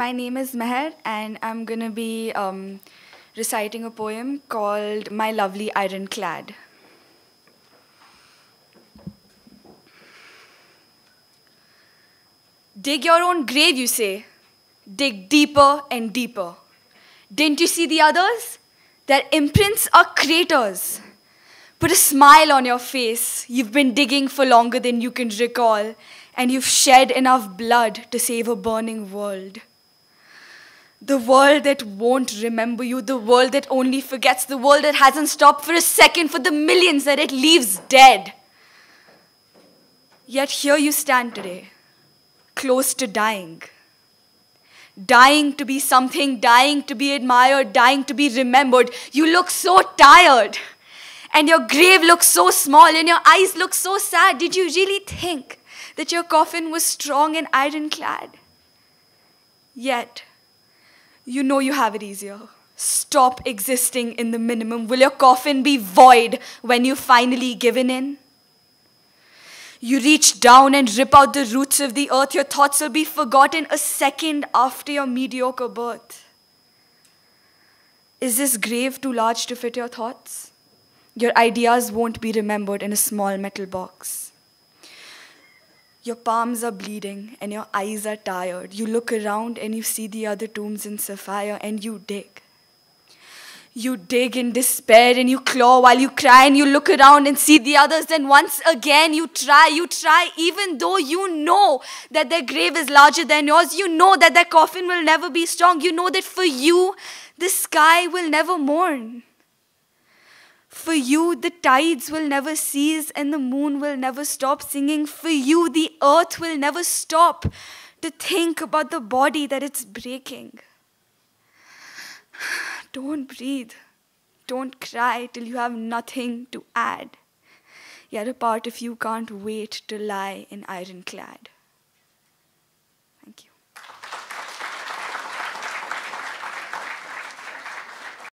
My name is Mehr, and I'm going to be um, reciting a poem called My Lovely Ironclad. Dig your own grave, you say. Dig deeper and deeper. Didn't you see the others? Their imprints are craters. Put a smile on your face. You've been digging for longer than you can recall, and you've shed enough blood to save a burning world. The world that won't remember you, the world that only forgets, the world that hasn't stopped for a second for the millions that it leaves dead. Yet here you stand today, close to dying. Dying to be something, dying to be admired, dying to be remembered. You look so tired. And your grave looks so small, and your eyes look so sad. Did you really think that your coffin was strong and ironclad? Yet, you know you have it easier. Stop existing in the minimum. Will your coffin be void when you finally given in? You reach down and rip out the roots of the earth. Your thoughts will be forgotten a second after your mediocre birth. Is this grave too large to fit your thoughts? Your ideas won't be remembered in a small metal box. Your palms are bleeding and your eyes are tired. You look around and you see the other tombs in sapphire and you dig. You dig in despair and you claw while you cry and you look around and see the others. Then once again you try, you try, even though you know that their grave is larger than yours. You know that their coffin will never be strong. You know that for you, the sky will never mourn. For you, the tides will never cease and the moon will never stop singing. For you, the earth will never stop to think about the body that it's breaking. Don't breathe. Don't cry till you have nothing to add. Yet a part of you can't wait to lie in ironclad.